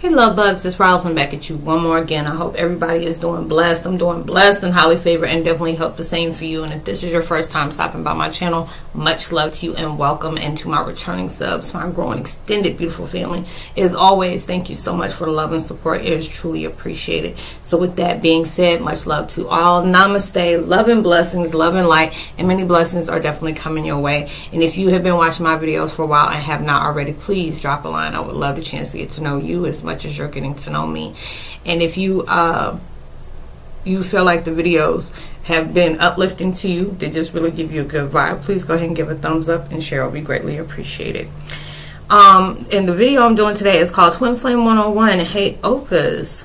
Hey love bugs, it's Roslynn back at you one more again. I hope everybody is doing blessed. I'm doing blessed and highly favored and definitely hope the same for you. And if this is your first time stopping by my channel, much love to you and welcome into my returning subs, my growing extended beautiful family. As always, thank you so much for the love and support. It is truly appreciated. So with that being said, much love to all. Namaste, love and blessings, love and light, and many blessings are definitely coming your way. And if you have been watching my videos for a while and have not already, please drop a line. I would love the chance to get to know you as much as you're getting to know me. And if you uh, you feel like the videos have been uplifting to you, they just really give you a good vibe, please go ahead and give a thumbs up and share. It will be greatly appreciated. Um, and the video I'm doing today is called Twin Flame 101 Heyokas.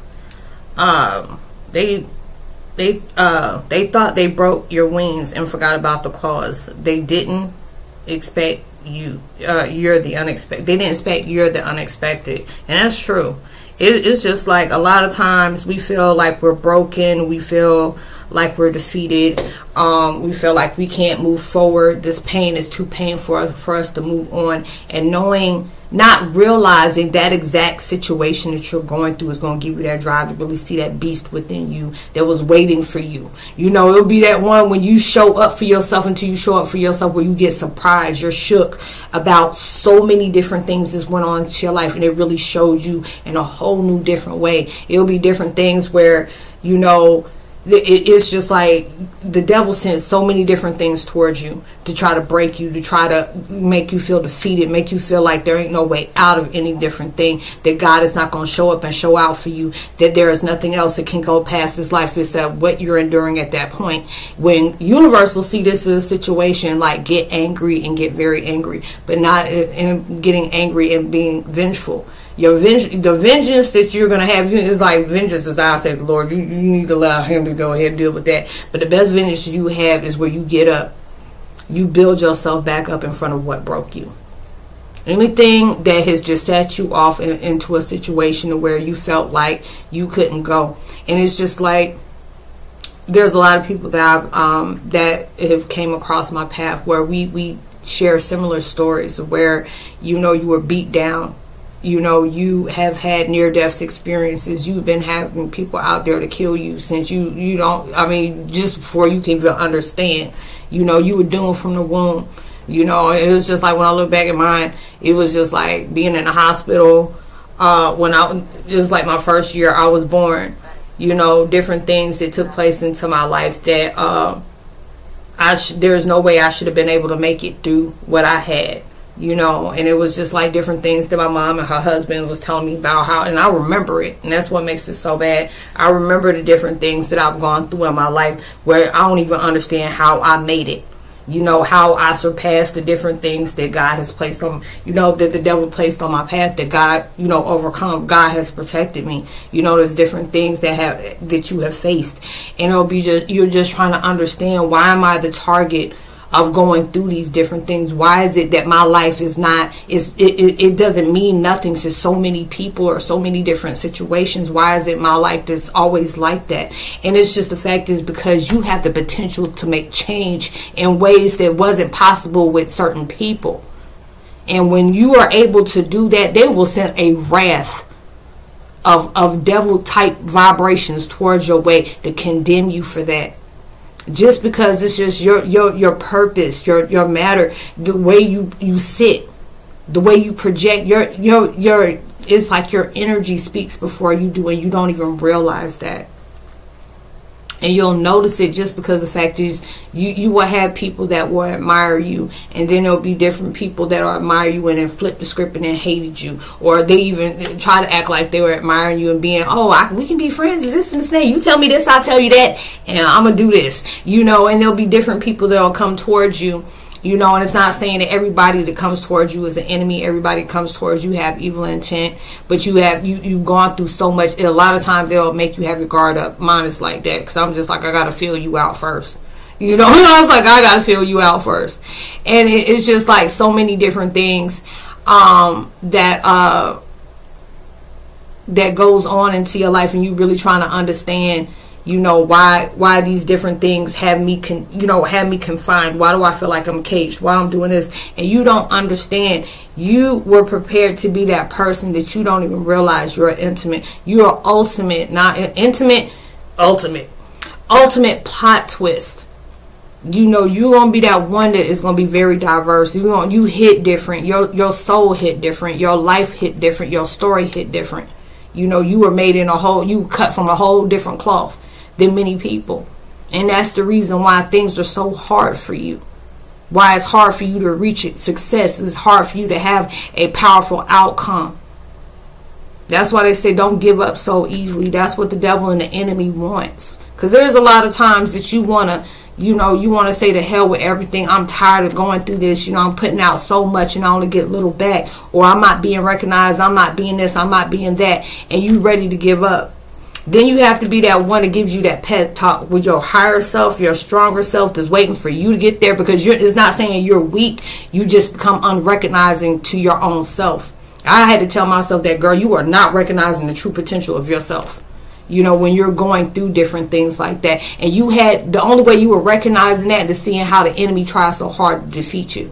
Um, they they uh they thought they broke your wings and forgot about the claws. They didn't expect you uh you're the unexpected. They didn't expect you're the unexpected. And that's true it, it's just like a lot of times we feel like we're broken. We feel like we're defeated. Um, we feel like we can't move forward. This pain is too painful for us to move on. And knowing, not realizing that exact situation that you're going through is going to give you that drive to really see that beast within you that was waiting for you. You know, it'll be that one when you show up for yourself until you show up for yourself where you get surprised. You're shook about so many different things that went on to your life and it really showed you in a whole new different way. It'll be different things where, you know, it's just like the devil sends so many different things towards you to try to break you, to try to make you feel defeated, make you feel like there ain't no way out of any different thing, that God is not going to show up and show out for you, that there is nothing else that can go past this life is that what you're enduring at that point. When universal see this as a situation like get angry and get very angry, but not uh, in getting angry and being vengeful your venge- the vengeance that you're gonna have is like vengeance as I said, Lord, you, you need to allow him to go ahead and deal with that. But the best vengeance you have is where you get up, you build yourself back up in front of what broke you. Anything that has just set you off in, into a situation where you felt like you couldn't go, and it's just like there's a lot of people that I've, um, that have came across my path where we we share similar stories where you know you were beat down you know you have had near death experiences. You've been having people out there to kill you since you you don't i mean just before you can even understand you know you were doomed from the womb. You know it was just like when i look back at mine it was just like being in the hospital uh, when i it was like my first year i was born you know different things that took place into my life that uh, i sh- there's no way i should have been able to make it through what i had you know, and it was just like different things that my mom and her husband was telling me about how, and I remember it, and that's what makes it so bad. I remember the different things that I've gone through in my life where I don't even understand how I made it. You know, how I surpassed the different things that God has placed on, you know, that the devil placed on my path that God, you know, overcome. God has protected me. You know, there's different things that have, that you have faced. And it'll be just, you're just trying to understand why am I the target of going through these different things. Why is it that my life is not is it, it, it, doesn't mean nothing to so many people or so many different situations? Why is it my life that's always like that? And it's just the fact is because you have the potential to make change in ways that wasn't possible with certain people. And when you are able to do that they will send a wrath of, of devil type vibrations towards your way to condemn you for that just because it's just your your your purpose, your your matter, the way you you sit, the way you project your your your it's like your energy speaks before you do and you don't even realize that and you'll notice it just because the fact is you you will have people that will admire you and then there'll be different people that will admire you and then flip the script and then hated you. Or they even try to act like they were admiring you and being oh I, we can be friends this and this that. You tell me this I'll tell you that and I'm gonna do this. You know and there'll be different people that will come towards you you know, and it's not saying that everybody that comes towards you is an enemy. Everybody comes towards you have evil intent, but you have you you've gone through so much. A lot of times they'll make you have your guard up. Mine is like that because I'm just like I gotta feel you out first. You know, I was like I gotta feel you out first, and it, it's just like so many different things um, that uh, that goes on into your life, and you really trying to understand you know why why these different things have me con you know have me confined. Why do i feel like i'm caged? Why i'm doing this? And you don't understand. You were prepared to be that person that you don't even realize you're intimate. You're ultimate not intimate ultimate ultimate plot twist. You know you're gonna be that one that is gonna be very diverse. You going you hit different. Your your soul hit different. Your life hit different. Your story hit different. You know you were made in a whole you cut from a whole different cloth than many people. And that's the reason why things are so hard for you. Why it's hard for you to reach it. Success It's hard for you to have a powerful outcome. That's why they say don't give up so easily. That's what the devil and the enemy wants. Because there's a lot of times that you want to, you know, you want to say to hell with everything. I'm tired of going through this. You know, I'm putting out so much and I only get little back. Or I'm not being recognized. I'm not being this. I'm not being that. And you ready to give up. Then you have to be that one that gives you that pep talk with your higher self, your stronger self that's waiting for you to get there because it's not saying you're weak. You just become unrecognizing to your own self. I had to tell myself that, girl, you are not recognizing the true potential of yourself. You know, when you're going through different things like that. And you had, the only way you were recognizing that is seeing how the enemy tries so hard to defeat you.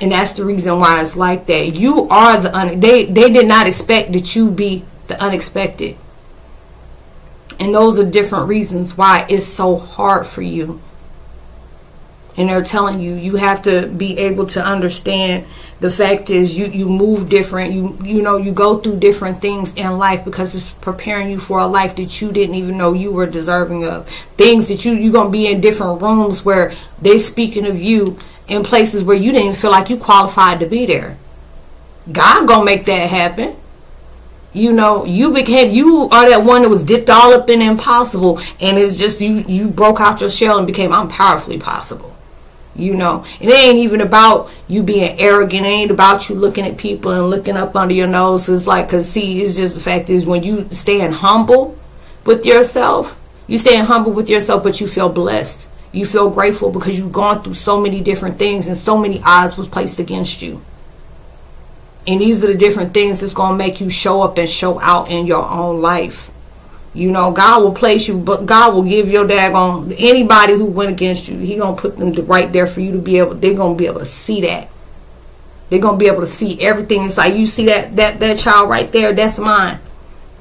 And that's the reason why it's like that. You are the, un- they, they did not expect that you be the unexpected. And those are different reasons why it's so hard for you. And they're telling you you have to be able to understand the fact is you you move different you you know you go through different things in life because it's preparing you for a life that you didn't even know you were deserving of things that you you're gonna be in different rooms where they speaking of you in places where you didn't feel like you qualified to be there god gonna make that happen you know you became you are that one that was dipped all up in impossible and it's just you you broke out your shell and became i'm powerfully possible. You know? It ain't even about you being arrogant. It ain't about you looking at people and looking up under your nose. It's like because see it's just the fact is when you stand humble with yourself you stand humble with yourself but you feel blessed. You feel grateful because you've gone through so many different things and so many odds was placed against you and these are the different things that's going to make you show up and show out in your own life. You know, God will place you, but God will give your daggone anybody who went against you. He gonna put them right there for you to be able. They're gonna be able to see that. They're gonna be able to see everything. It's like you see that that that child right there. That's mine.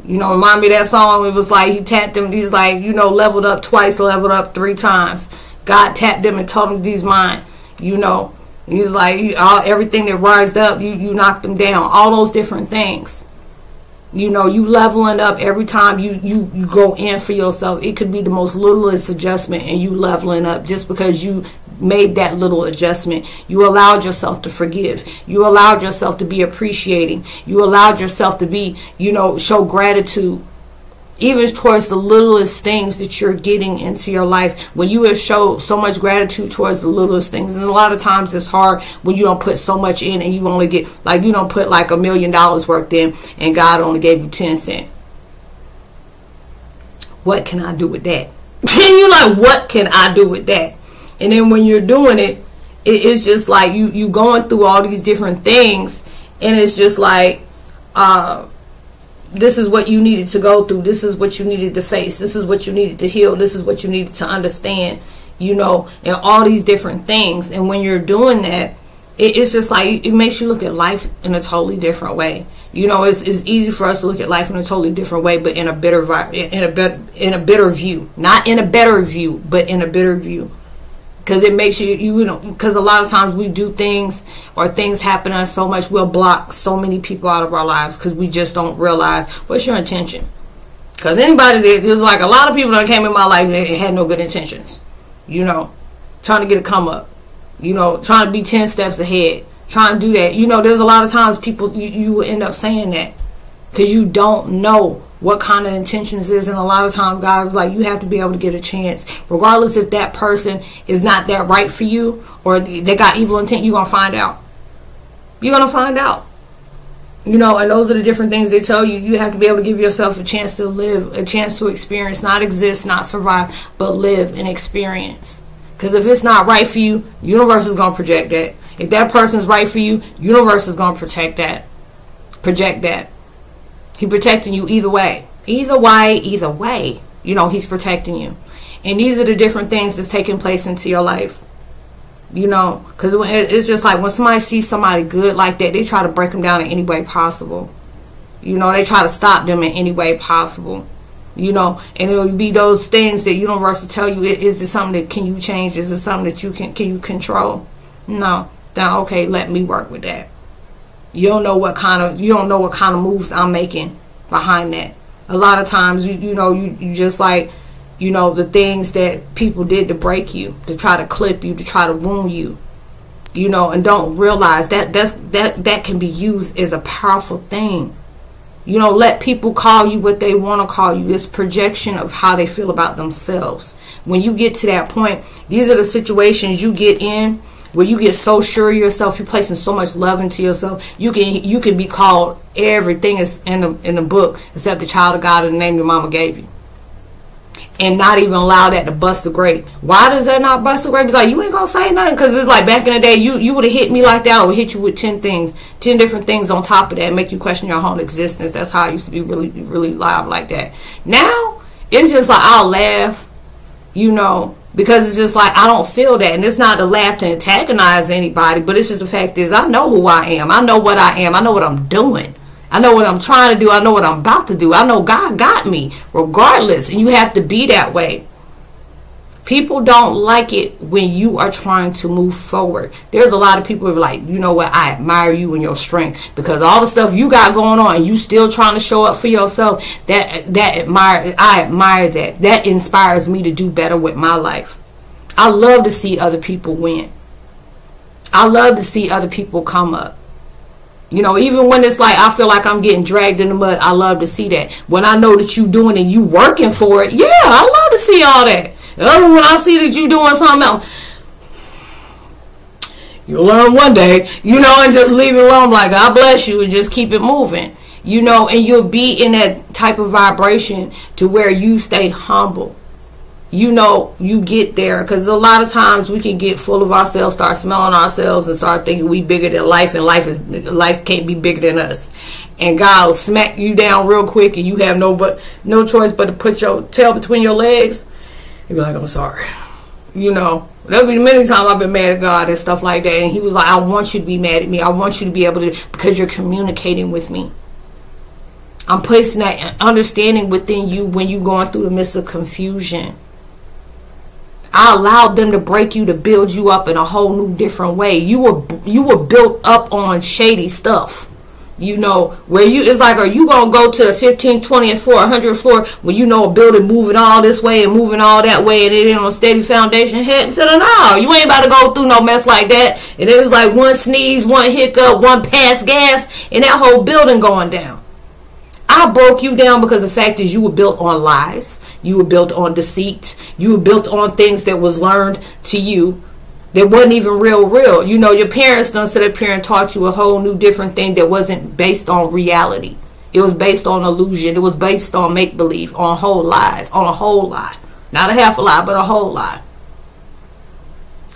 You know, remind me that song. It was like he tapped him. He's like, you know, leveled up twice, leveled up three times. God tapped him and told him these mine. You know, He's like all everything that rised up, you you knocked them down. All those different things. You know, you leveling up every time you you you go in for yourself. It could be the most littlest adjustment, and you leveling up just because you made that little adjustment. You allowed yourself to forgive. You allowed yourself to be appreciating. You allowed yourself to be, you know, show gratitude even towards the littlest things that you're getting into your life. When you have showed so much gratitude towards the littlest things and a lot of times it's hard when you don't put so much in and you only get like you don't put like a million dollars worth in and god only gave you 10 cent. What can i do with that? And you're like what can i do with that? And then when you're doing it it's just like you you going through all these different things and it's just like uh this is what you needed to go through. This is what you needed to face. This is what you needed to heal. This is what you needed to understand, you know, and all these different things. And when you're doing that, it, it's just like it makes you look at life in a totally different way. You know, it's, it's easy for us to look at life in a totally different way, but in a bitter in a better in a bitter view, not in a better view, but in a bitter view because it makes you you know because a lot of times we do things or things happen to us so much we'll block so many people out of our lives because we just don't realize what's your intention? Because anybody that there's like a lot of people that came in my life that had no good intentions you know trying to get a come up you know trying to be 10 steps ahead trying to do that. You know there's a lot of times people you, you will end up saying that because you don't know what kind of intentions is and a lot of times guys like you have to be able to get a chance. Regardless if that person is not that right for you or they got evil intent you're gonna find out. You're gonna find out. You know and those are the different things they tell you. You have to be able to give yourself a chance to live a chance to experience not exist not survive but live and experience. Because if it's not right for you universe is gonna project that. If that person's right for you universe is gonna protect that project that he protecting you either way. Either way, either way, you know, he's protecting you. And these are the different things that's taking place into your life. You know, because it's just like when somebody sees somebody good like that, they try to break them down in any way possible. You know, they try to stop them in any way possible. You know, and it will be those things that universe will tell you: is this something that can you change? Is this something that you can can you control? No. Then okay, let me work with that. You don't know what kind of you don't know what kind of moves I'm making behind that. A lot of times, you you know, you, you just like you know, the things that people did to break you, to try to clip you, to try to wound you. You know, and don't realize that that's that that can be used as a powerful thing. You know, let people call you what they want to call you. It's projection of how they feel about themselves. When you get to that point, these are the situations you get in where you get so sure of yourself, you're placing so much love into yourself. You can you can be called everything is in the in the book except the child of God and the name your mama gave you and not even allow that to bust the grape. Why does that not bust the grape? It's like you ain't gonna say nothing because it's like back in the day, you you would have hit me like that. I would hit you with ten things, ten different things on top of that, make you question your whole existence. That's how I used to be really really live like that. Now it's just like I'll laugh, you know, because it's just like I don't feel that, and it's not to laugh to antagonize anybody, but it's just the fact is I know who I am. I know what I am. I know what I'm doing. I know what I'm trying to do. I know what I'm about to do. I know God got me regardless. And you have to be that way. People don't like it when you are trying to move forward. There's a lot of people who are like, you know what, I admire you and your strength because all the stuff you got going on and you still trying to show up for yourself. That that admire I admire that. That inspires me to do better with my life. I love to see other people win. I love to see other people come up. You know, even when it's like I feel like I'm getting dragged in the mud, I love to see that. When I know that you doing and you working for it, yeah, I love to see all that. Other when I see that you doing something else, you'll learn one day, you know, and just leave it alone. Like God bless you, and just keep it moving. You know, and you'll be in that type of vibration to where you stay humble. You know you get there. Because a lot of times we can get full of ourselves start smelling ourselves and start thinking we bigger than life and life is life can't be bigger than us. And god will smack you down real quick and you have no but no choice but to put your tail between your legs and be like i'm sorry you know there'll be many times i've been mad at god and stuff like that and he was like i want you to be mad at me i want you to be able to because you're communicating with me i'm placing that understanding within you when you're going through the midst of confusion I allowed them to break you to build you up in a whole new different way. You were you were built up on shady stuff. You know, where you it's like, are you gonna go to the 15, 20, and 400 floor when you know a building moving all this way and moving all that way and it ain't on a steady foundation? Head to the no, you ain't about to go through no mess like that. And it was like one sneeze, one hiccup, one pass gas, and that whole building going down. I broke you down because the fact is you were built on lies. You were built on deceit. You were built on things that was learned to you that wasn't even real real. You know, your parents done sit up here and taught you a whole new different thing that wasn't based on reality. It was based on illusion. It was based on make believe, on whole lies, on a whole lie. Not a half a lie, but a whole lie.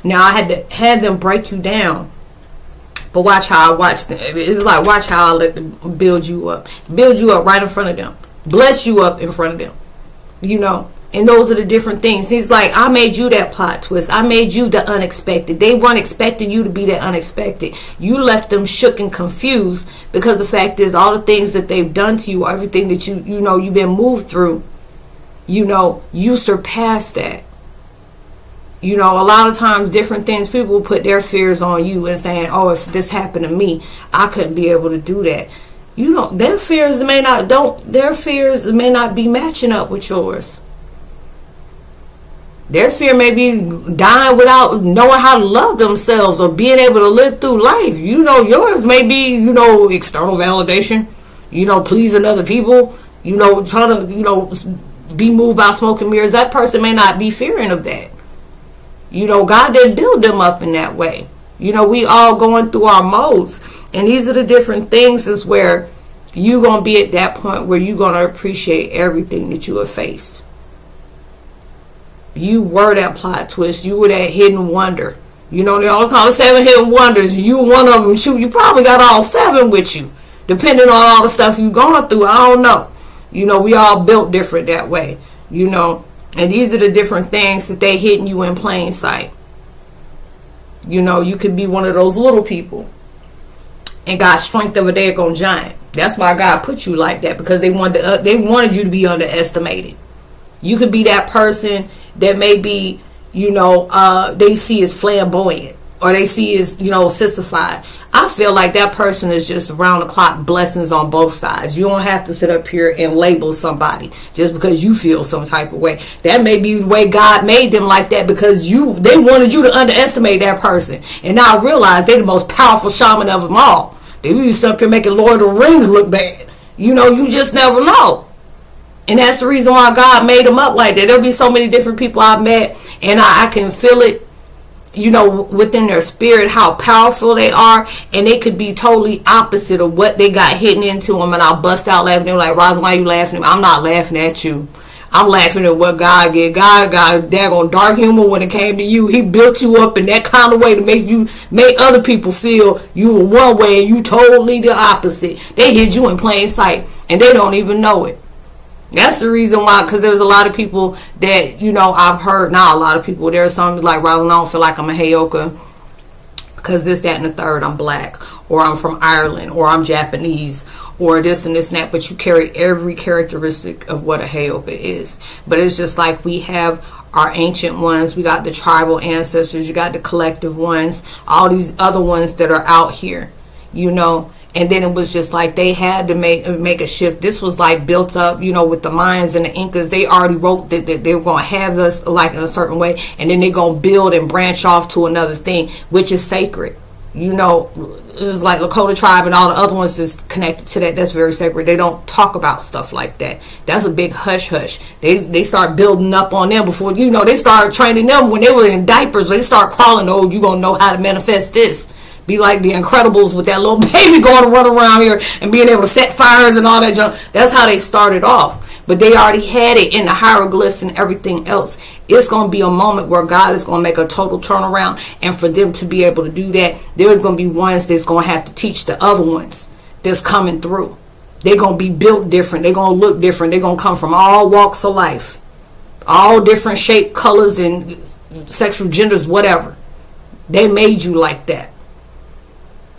Now I had to had them break you down. But watch how I watch them. It's like watch how I let them build you up. Build you up right in front of them. Bless you up in front of them you know and those are the different things. He's like i made you that plot twist. I made you the unexpected. They weren't expecting you to be that unexpected. You left them shook and confused because the fact is all the things that they've done to you everything that you you know you've been moved through you know you surpassed that. You know a lot of times different things people put their fears on you and saying oh if this happened to me i couldn't be able to do that. You don't their fears may not don't their fears may not be matching up with yours their fear may be dying without knowing how to love themselves or being able to live through life. You know yours may be you know external validation you know pleasing other people you know trying to you know be moved by smoke and mirrors. That person may not be fearing of that. You know god didn't build them up in that way. You know we all going through our modes and these are the different things is where you're going to be at that point where you're going to appreciate everything that you have faced. You were that plot twist. You were that hidden wonder. You know, they always call it seven hidden wonders. You one of them. Shoot, you probably got all seven with you, depending on all the stuff you've gone through. I don't know. You know, we all built different that way. You know, and these are the different things that they hitting you in plain sight. You know, you could be one of those little people and got strength of a daggone giant. That's why God put you like that because they wanted uh, they wanted you to be underestimated. You could be that person that may be, you know, uh, they see as flamboyant or they see as, you know, sissified. I feel like that person is just around the clock blessings on both sides. You don't have to sit up here and label somebody just because you feel some type of way. That may be the way God made them like that because you they wanted you to underestimate that person. And now I realize they're the most powerful shaman of them all. They used to up here making Lord of the Rings look bad. You know, you just never know. And that's the reason why God made them up like that. There'll be so many different people I've met, and I, I can feel it you know, within their spirit, how powerful they are, and they could be totally opposite of what they got hidden into them. And I'll bust out laughing. They're like, Roz, why are you laughing? I'm not laughing at you. I'm laughing at what God did. God got daggone dark humor when it came to you. He built you up in that kind of way to make you make other people feel you were one way and you totally the opposite. They hid you in plain sight and they don't even know it. That's the reason why, because there's a lot of people that, you know, I've heard, not a lot of people, there's some like, Robin, I don't feel like I'm a Heyoka because this, that, and the third, I'm black, or I'm from Ireland, or I'm Japanese, or this and this and that, but you carry every characteristic of what a Heyoka is. But it's just like we have our ancient ones, we got the tribal ancestors, you got the collective ones, all these other ones that are out here, you know, and then it was just like they had to make make a shift. This was like built up, you know, with the Mayans and the Incas. They already wrote that, that they were going to have us like in a certain way, and then they're going to build and branch off to another thing, which is sacred. You know, it was like Lakota tribe and all the other ones is connected to that. That's very sacred. They don't talk about stuff like that. That's a big hush hush. They they start building up on them before you know. They start training them when they were in diapers. They start crawling. Oh, you gonna know how to manifest this be like the Incredibles with that little baby going to run around here and being able to set fires and all that junk. That's how they started off. But they already had it in the hieroglyphs and everything else. It's going to be a moment where God is going to make a total turnaround. And for them to be able to do that, there's going to be ones that's going to have to teach the other ones that's coming through. They're going to be built different. They're going to look different. They're going to come from all walks of life, all different shape, colors, and sexual genders, whatever. They made you like that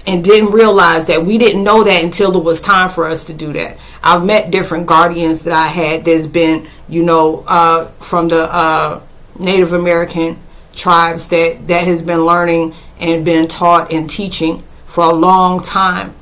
and didn't realize that we didn't know that until it was time for us to do that. I've met different guardians that I had that's been, you know, uh, from the uh, Native American tribes that, that has been learning and been taught and teaching for a long time.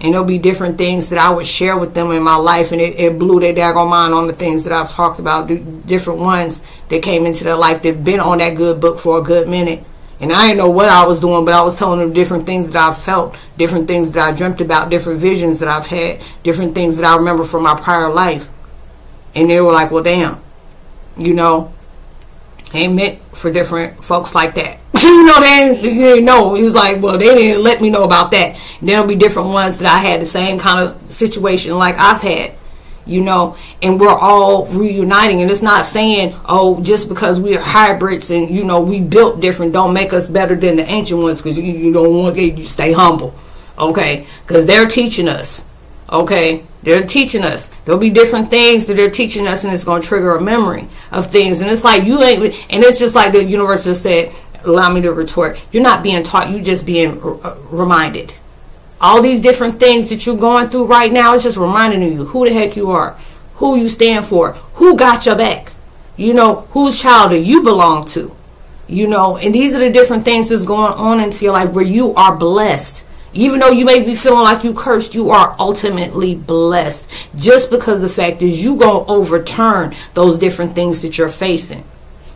And there'll be different things that I would share with them in my life, and it, it blew their daggone mind on the things that I've talked about. Different ones that came into their life that've been on that good book for a good minute and I didn't know what I was doing, but I was telling them different things that I've felt, different things that I dreamt about, different visions that I've had, different things that I remember from my prior life. And they were like, well, damn, you know, ain't meant for different folks like that. you know, they didn't, they didn't know. It was like, well, they didn't let me know about that. There'll be different ones that I had the same kind of situation like I've had you know, and we're all reuniting. And it's not saying, oh, just because we're hybrids and, you know, we built different don't make us better than the ancient ones because you, you don't want to you stay humble, okay? Because they're teaching us, okay? They're teaching us. There'll be different things that they're teaching us, and it's going to trigger a memory of things. And it's like you ain't, and it's just like the universe just said, allow me to retort, you're not being taught, you're just being uh, reminded all these different things that you're going through right now, it's just reminding you who the heck you are, who you stand for, who got your back, you know, whose child do you belong to, you know, and these are the different things that's going on into your life where you are blessed. Even though you may be feeling like you cursed, you are ultimately blessed. Just because the fact is you gonna overturn those different things that you're facing.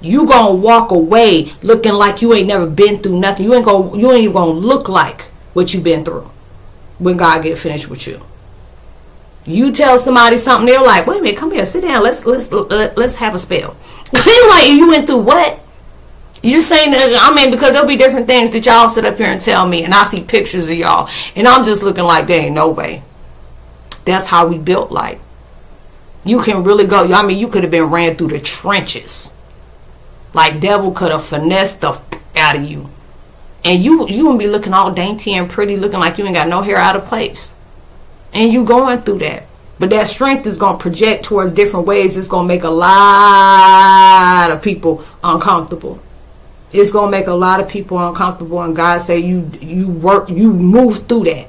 You gonna walk away looking like you ain't never been through nothing. You ain't gonna you ain't even gonna look like what you've been through when God get finished with you. You tell somebody something, they're like, "Wait a minute, come here, sit down. Let's let's let's have a spell." like you went through what? You're saying that I mean because there'll be different things that y'all sit up here and tell me, and I see pictures of y'all, and I'm just looking like there ain't no way. That's how we built like. You can really go. I mean, you could have been ran through the trenches. Like devil could have finessed the out of you and you you gonna be looking all dainty and pretty, looking like you ain't got no hair out of place, and you going through that. But that strength is to project towards different ways. It's to make a lot of people uncomfortable. It's to make a lot of people uncomfortable. And God say you you work you move through that.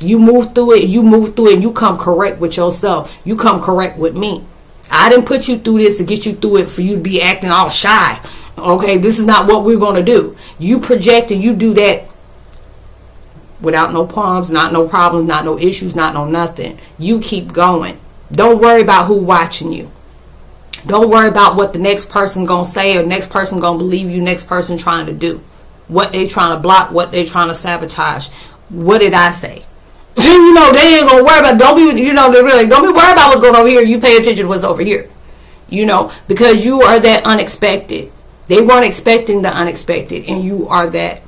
You move through it. You move through it. And you come correct with yourself. You come correct with me. I didn't put you through this to get you through it for you to be acting all shy. Okay, this is not what we're going to do. You project and you do that without no qualms, not no problems, not no issues, not no nothing. You keep going. Don't worry about who watching you. Don't worry about what the next person gonna say or next person gonna believe you, next person trying to do. What they trying to block, what they trying to sabotage. What did I say? you know, they ain't gonna worry about don't be you know, they really don't be worried about what's going on over here. You pay attention to what's over here. You know, because you are that unexpected. They weren't expecting the unexpected and you are that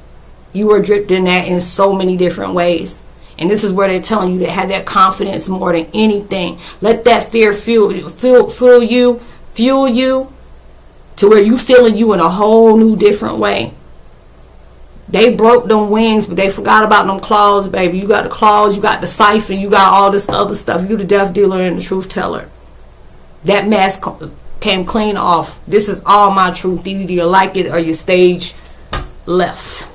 you are dripped in that in so many different ways. And this is where they're telling you to have that confidence more than anything. Let that fear fuel, fuel, fuel you, fuel you to where you feeling you in a whole new different way. They broke them wings, but they forgot about them claws, baby. You got the claws, you got the siphon, you got all this other stuff. You the death dealer and the truth teller. That mask came clean off. This is all my truth. Either you like it or you stage left.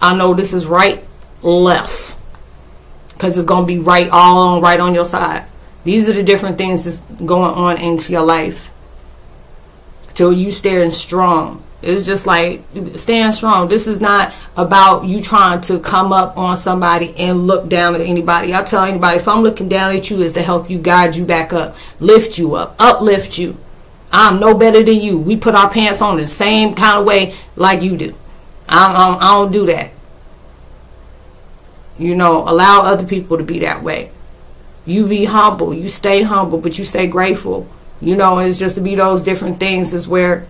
I know this is right, left. Because it's going to be right all on, right on your side. These are the different things that's going on into your life. So you staying strong. It's just like staying strong. This is not about you trying to come up on somebody and look down at anybody. I tell anybody if I'm looking down at you is to help you guide you back up, lift you up, uplift you. I'm no better than you. We put our pants on the same kind of way like you do. I, I, I don't do that. You know, allow other people to be that way. You be humble. You stay humble, but you stay grateful. You know, it's just to be those different things is where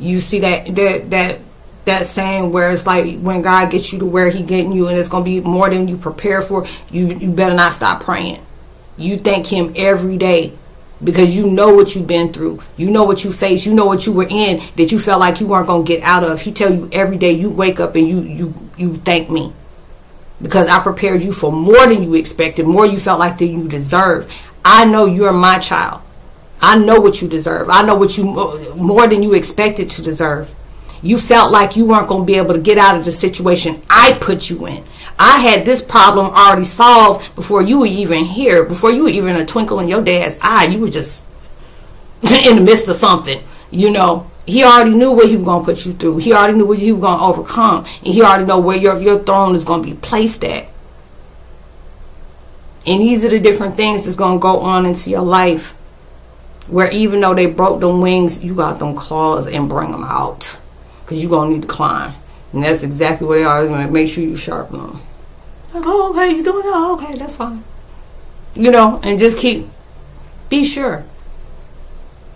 you see that that that that saying where it's like when God gets you to where He getting you, and it's gonna be more than you prepare for. You you better not stop praying. You thank Him every day because you know what you've been through. You know what you faced. You know what you were in that you felt like you weren't going to get out of. He tell you every day you wake up and you you you thank me. Because I prepared you for more than you expected, more you felt like that you deserve. I know you're my child. I know what you deserve. I know what you uh, more than you expected to deserve. You felt like you weren't going to be able to get out of the situation I put you in. I had this problem already solved before you were even here, before you were even a twinkle in your dad's eye. You were just in the midst of something, you know. He already knew what he was going to put you through. He already knew what you were going to overcome. And he already know where your, your throne is going to be placed at. And these are the different things that's going to go on into your life. Where even though they broke them wings, you got them claws and bring them out. Because you're going to need to climb. And that's exactly what they are. Make sure you sharpen them. Like, oh, okay, you doing that? Okay, that's fine. You know, and just keep, be sure.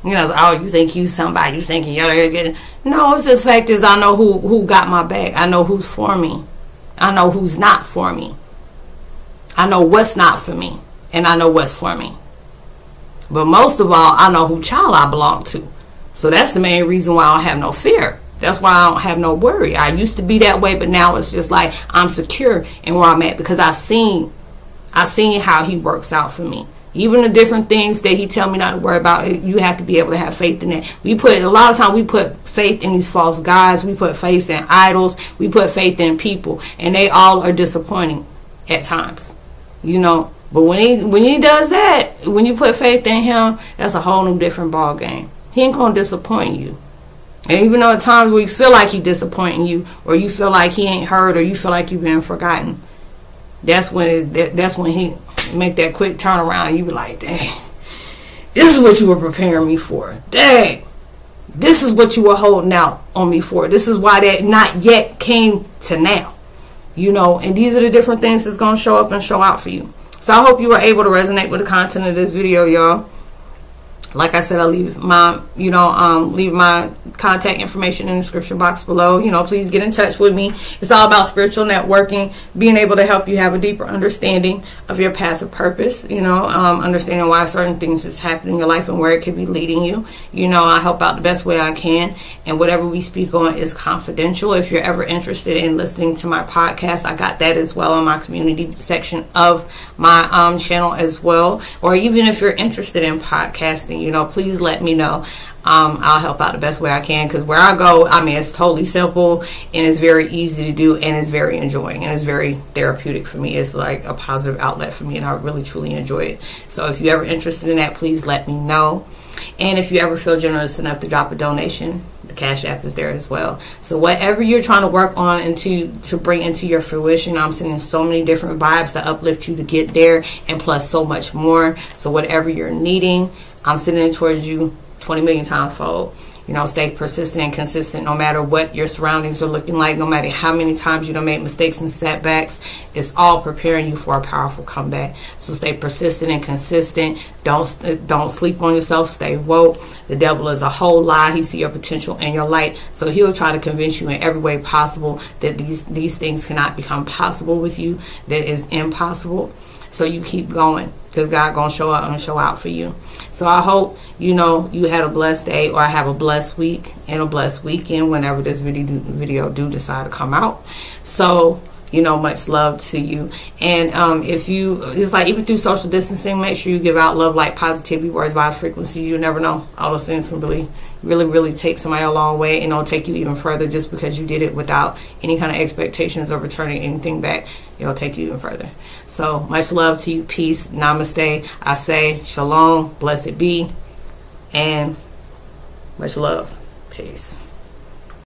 You know, oh, you think you somebody? You thinking you're getting? No, it's just fact is I know who who got my back. I know who's for me. I know who's not for me. I know what's not for me, and I know what's for me. But most of all, I know who child I belong to. So that's the main reason why I don't have no fear. That's why I don't have no worry. I used to be that way, but now it's just like I'm secure in where I'm at because I seen I seen how he works out for me. Even the different things that he tell me not to worry about, you have to be able to have faith in that. We put a lot of time we put faith in these false gods, we put faith in idols, we put faith in people, and they all are disappointing at times. You know, but when he when he does that, when you put faith in him, that's a whole new different ball game. He ain't gonna disappoint you. And even though at times where you feel like he's disappointing you, or you feel like he ain't heard, or you feel like you've been forgotten, that's when it, that's when he make that quick turnaround, and you be like, "Dang, this is what you were preparing me for. Dang, this is what you were holding out on me for. This is why that not yet came to now." You know, and these are the different things that's gonna show up and show out for you. So I hope you were able to resonate with the content of this video, y'all. Like I said, I'll leave my, you know, um, leave my contact information in the description box below. You know, please get in touch with me. It's all about spiritual networking, being able to help you have a deeper understanding of your path of purpose. You know, um, understanding why certain things is happening in your life and where it could be leading you. You know, I help out the best way I can, and whatever we speak on is confidential. If you're ever interested in listening to my podcast, I got that as well in my community section of my um, channel as well. Or even if you're interested in podcasting you know, please let me know. Um, I'll help out the best way I can because where I go, I mean, it's totally simple and it's very easy to do and it's very enjoying and it's very therapeutic for me. It's like a positive outlet for me and I really truly enjoy it. So if you're ever interested in that, please let me know. And if you ever feel generous enough to drop a donation, the Cash App is there as well. So whatever you're trying to work on and to, to bring into your fruition, I'm seeing so many different vibes that uplift you to get there and plus so much more. So whatever you're needing, I'm sending towards you 20 million times fold. You know, stay persistent and consistent no matter what your surroundings are looking like, no matter how many times you don't make mistakes and setbacks. It's all preparing you for a powerful comeback. So stay persistent and consistent. Don't uh, don't sleep on yourself. Stay woke. The devil is a whole lie. He see your potential and your light. So he'll try to convince you in every way possible that these these things cannot become possible with you. That is impossible. So you keep going because God gonna show up and show out for you. So I hope you know you had a blessed day or I have a blessed week and a blessed weekend whenever this video do, video do decide to come out. So you know, much love to you. And um, if you, it's like even through social distancing, make sure you give out love, like positivity, words, vibes, frequency. You never know. All those things can really, really, really take somebody a long way, and it'll take you even further just because you did it without any kind of expectations of returning anything back. It'll take you even further. So much love to you. Peace. Namaste. I say shalom. Blessed be. And much love. Peace.